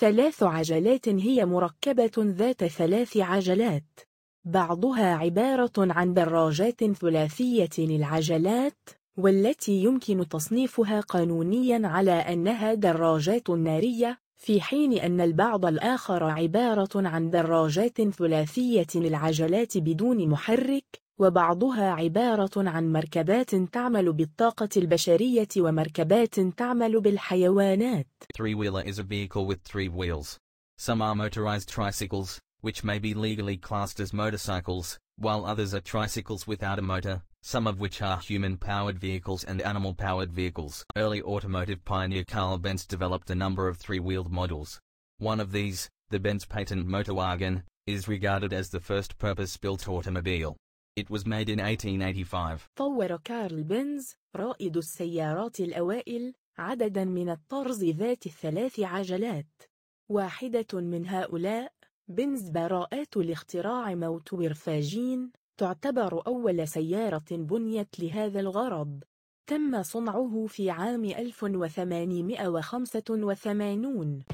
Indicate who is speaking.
Speaker 1: ثلاث عجلات هي مركبة ذات ثلاث عجلات. بعضها عبارة عن دراجات ثلاثية العجلات والتي يمكن تصنيفها قانونيا على أنها دراجات نارية في حين أن البعض الآخر عبارة عن دراجات ثلاثية العجلات بدون محرك وبعضها عبارة عن مركبات تعمل بالطاقة البشرية ومركبات تعمل بالحيوانات.
Speaker 2: Three-wheeler is a vehicle with three wheels. Some are motorized tricycles, which may be legally classed as motorcycles, while others are tricycles without a motor, some of which are human-powered vehicles and animal-powered vehicles. Early automotive pioneer Carl Benz developed a number of three-wheeled models. One of these, the Benz patent Motorwagen, is regarded as the first purpose-built automobile. It was made in 1885.
Speaker 1: طور كارل بنز رائد السيارات الأوائل عددا من الطرز ذات الثلاث عجلات. واحدة من هؤلاء بنز براءات الاختراع موتور فاجين تعتبر أول سيارة بنيت لهذا الغرض. تم صنعه في عام 1885